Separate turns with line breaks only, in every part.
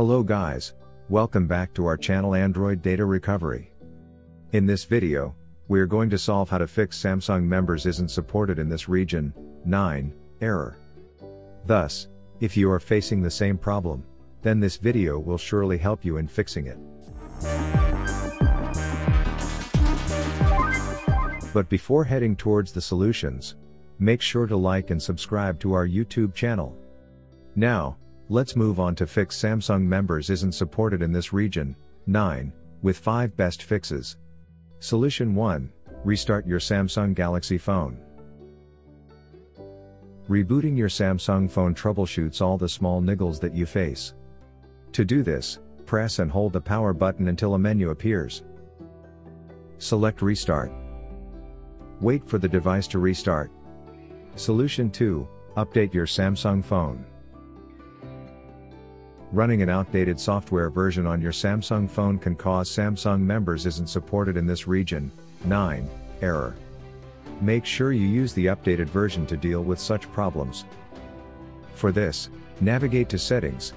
Hello guys, welcome back to our channel Android Data Recovery. In this video, we are going to solve how to fix Samsung members isn't supported in this region, 9, error. Thus, if you are facing the same problem, then this video will surely help you in fixing it. But before heading towards the solutions, make sure to like and subscribe to our YouTube channel. Now, let's move on to fix Samsung members isn't supported in this region, 9, with 5 best fixes. Solution 1, restart your Samsung Galaxy phone. Rebooting your Samsung phone troubleshoots all the small niggles that you face. To do this, press and hold the power button until a menu appears. Select Restart. Wait for the device to restart. Solution 2, update your Samsung phone. Running an outdated software version on your Samsung phone can cause Samsung members isn't supported in this region. 9. Error. Make sure you use the updated version to deal with such problems. For this, navigate to Settings,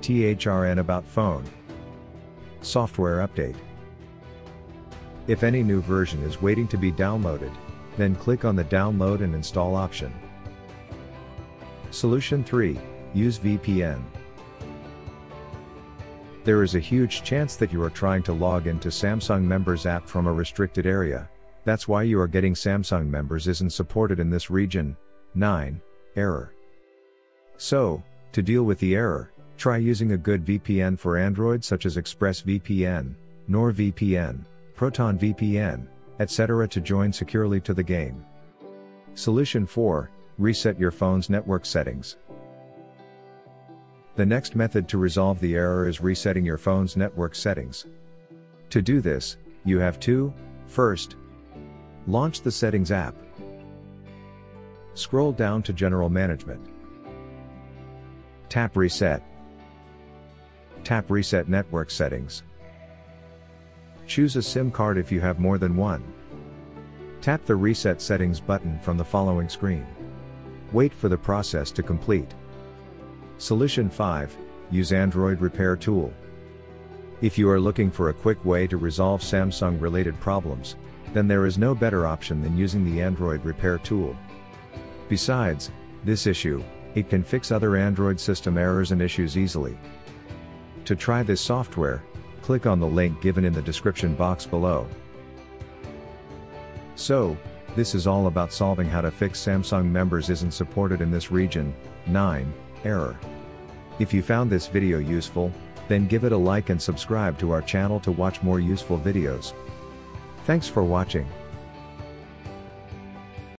THRN About Phone, Software Update. If any new version is waiting to be downloaded, then click on the Download and Install option. Solution 3 Use VPN. There is a huge chance that you are trying to log into Samsung Members app from a restricted area. That's why you are getting Samsung Members isn't supported in this region. 9. Error. So, to deal with the error, try using a good VPN for Android such as ExpressVPN, NordVPN, ProtonVPN, etc. to join securely to the game. Solution 4 Reset your phone's network settings. The next method to resolve the error is resetting your phone's network settings. To do this, you have to, first, launch the Settings app. Scroll down to General Management. Tap Reset. Tap Reset Network Settings. Choose a SIM card if you have more than one. Tap the Reset Settings button from the following screen. Wait for the process to complete. Solution 5 Use Android Repair Tool. If you are looking for a quick way to resolve Samsung related problems, then there is no better option than using the Android Repair Tool. Besides, this issue, it can fix other Android system errors and issues easily. To try this software, click on the link given in the description box below. So, this is all about solving how to fix Samsung members isn't supported in this region, 9, error. If you found this video useful, then give it a like and subscribe to our channel to watch more useful videos. Thanks for watching.